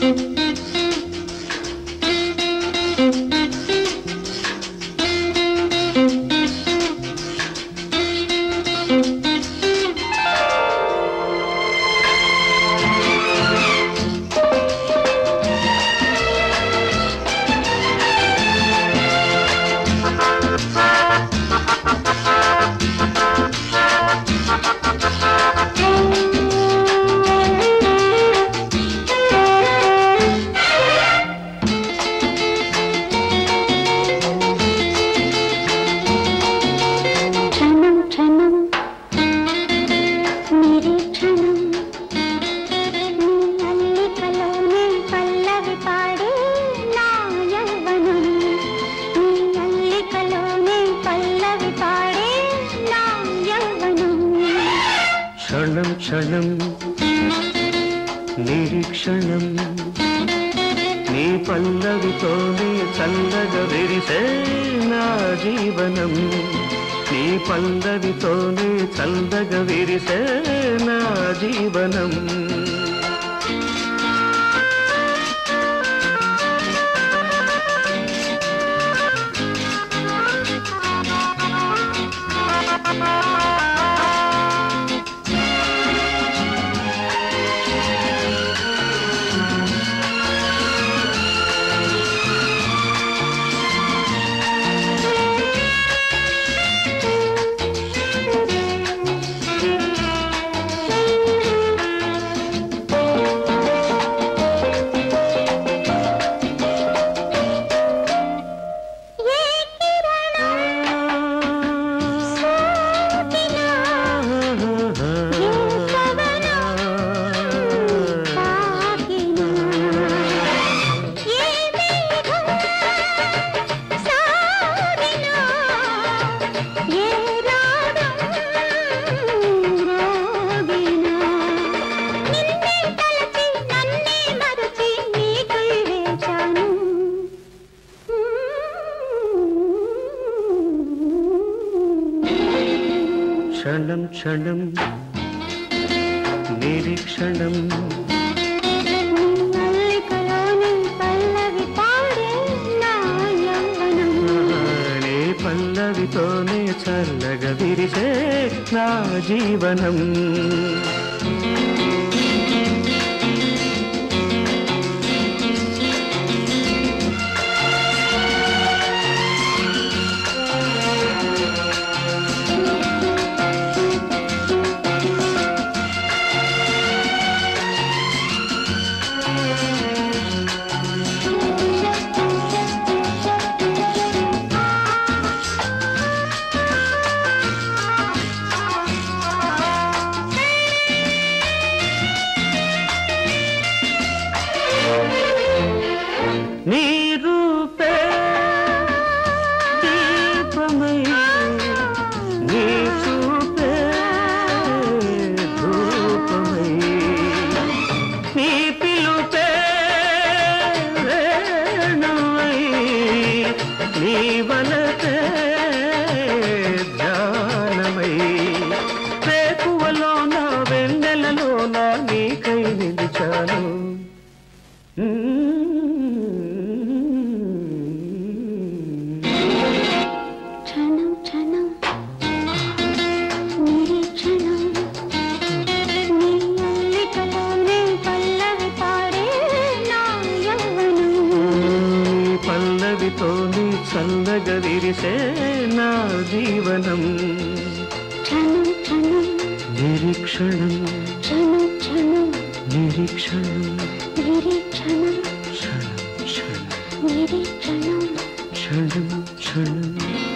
thank you క్షణం నిరీక్షణం నీ పల్లవితోనే చల్లగా విరిసే నా జీవనం నీ పల్లవితోనే చల్లగా విరిసే నా జీవనం. క్షణం క్షణం నిరీక్షణం పల్లవితోనే చల్లగా విరిసే నా జీవనం. ना जीवनम्। क्षणं क्षणं। निरीक्षणं। क्षणं क्षणं। निरीक्षणं। निरीक्षणं। क्षणं क्षणं। निरीक्षणं। क्षणं क्षणम्